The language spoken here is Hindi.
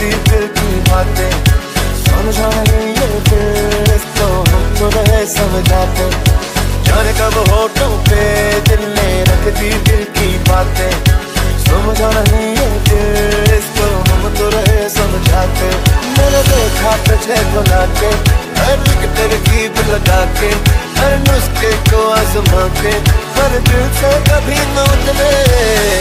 दी दिल की बातें। समझा नहीं ये दिल तो तो रहे समझाते जाने कब हो तो पे दिल में रख दी दिल की बातें। समझा नहीं ये दिल तो हम तो रहे समझाते मेरे देखा तुझे बुला के हर एक तरकीब लगा के हर नुस्खे को आजमा के हर दिल से कभी न उतरे